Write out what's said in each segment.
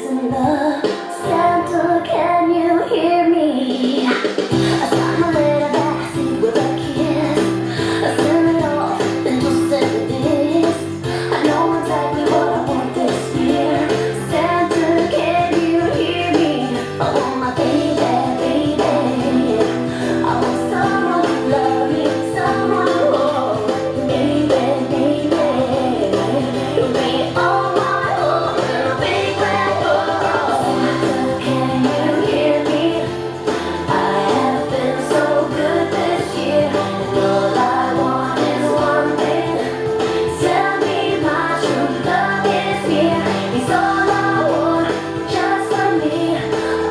love.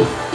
you.